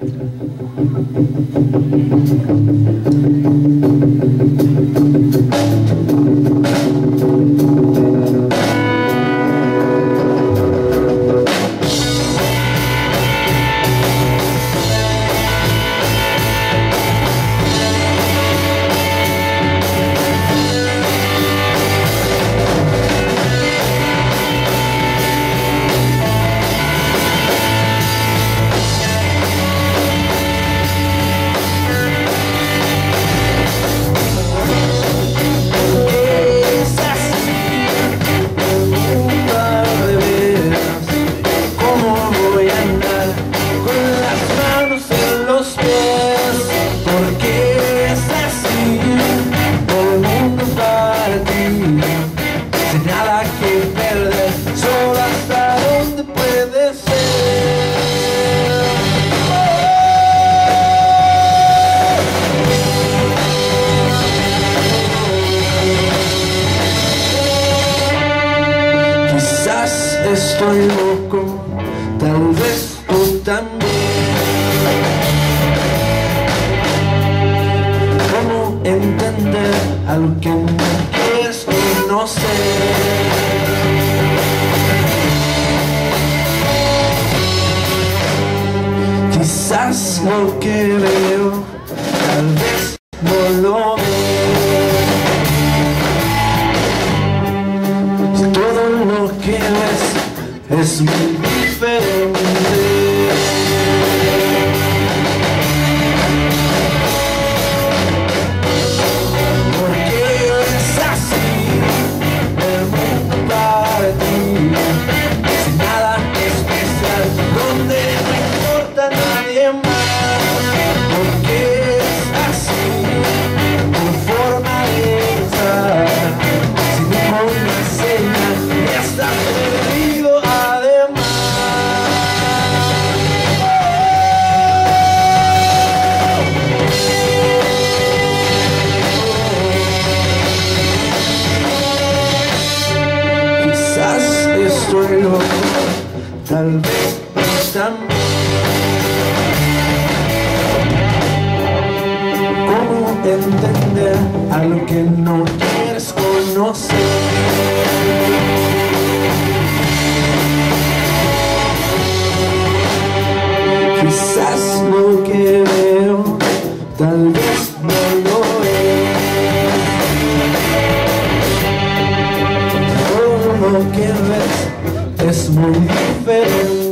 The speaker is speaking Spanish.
Thank you. Estoy loco, tal vez tú también. ¿Cómo entender algo que no quieres conocer? Quizás lo que veo, tal vez ves es tal vez pensando cómo entender algo que no quieres conocer. Quizás lo que veo, tal vez no lo veo. Todo lo que ves smooth fail